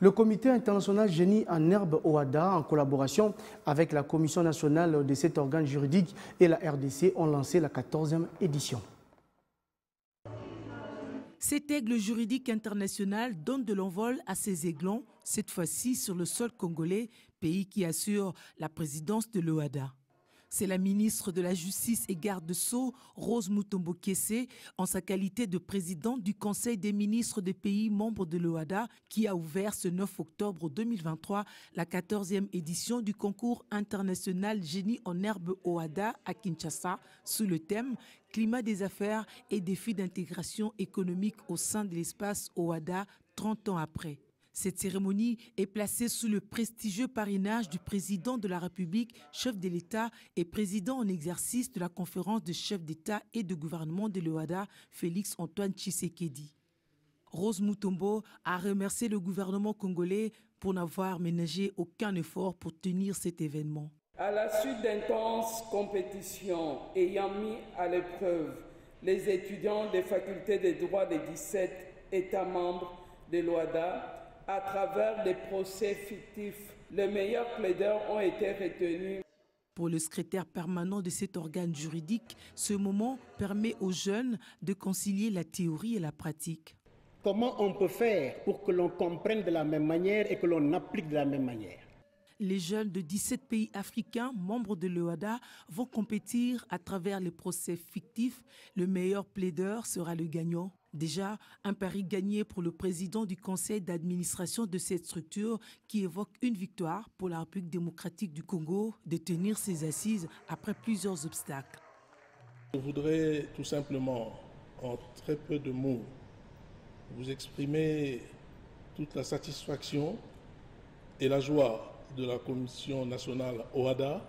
Le comité international Génie en herbe OADA, en collaboration avec la Commission nationale de cet organe juridique et la RDC, ont lancé la 14e édition. Cet aigle juridique international donne de l'envol à ses aiglons, cette fois-ci sur le sol congolais, pays qui assure la présidence de l'OADA. C'est la ministre de la Justice et garde-sceau, Rose Mutombo Kesse, en sa qualité de présidente du Conseil des ministres des pays membres de l'OADA, qui a ouvert ce 9 octobre 2023 la 14e édition du concours international Génie en herbe OADA à Kinshasa sous le thème Climat des affaires et défis d'intégration économique au sein de l'espace OADA 30 ans après. Cette cérémonie est placée sous le prestigieux parrainage du président de la République, chef de l'État et président en exercice de la conférence de chefs d'État et de gouvernement de l'OADA, Félix Antoine Tshisekedi. Rose Mutombo a remercié le gouvernement congolais pour n'avoir ménagé aucun effort pour tenir cet événement. À la suite d'intenses compétitions ayant mis à l'épreuve les étudiants des facultés des droits des 17 États membres de l'OADA, à travers des procès fictifs. Les meilleurs plaideurs ont été retenus. Pour le secrétaire permanent de cet organe juridique, ce moment permet aux jeunes de concilier la théorie et la pratique. Comment on peut faire pour que l'on comprenne de la même manière et que l'on applique de la même manière? Les jeunes de 17 pays africains, membres de l'OADA, vont compétir à travers les procès fictifs. Le meilleur plaideur sera le gagnant. Déjà, un pari gagné pour le président du conseil d'administration de cette structure qui évoque une victoire pour la République démocratique du Congo de tenir ses assises après plusieurs obstacles. Je voudrais tout simplement, en très peu de mots, vous exprimer toute la satisfaction et la joie de la Commission nationale OADA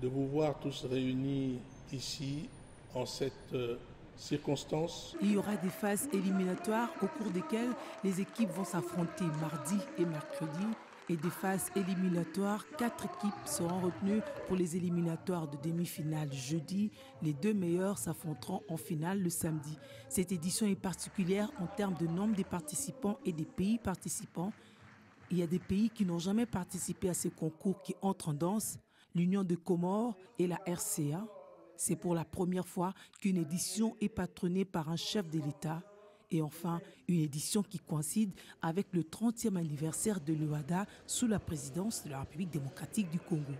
de vous voir tous réunis ici en cette euh, circonstance. Il y aura des phases éliminatoires au cours desquelles les équipes vont s'affronter mardi et mercredi et des phases éliminatoires. Quatre équipes seront retenues pour les éliminatoires de demi-finale jeudi. Les deux meilleurs s'affronteront en finale le samedi. Cette édition est particulière en termes de nombre des participants et des pays participants. Il y a des pays qui n'ont jamais participé à ces concours qui entrent en danse, l'Union de Comores et la RCA. C'est pour la première fois qu'une édition est patronnée par un chef de l'État. Et enfin, une édition qui coïncide avec le 30e anniversaire de l'OADA sous la présidence de la République démocratique du Congo.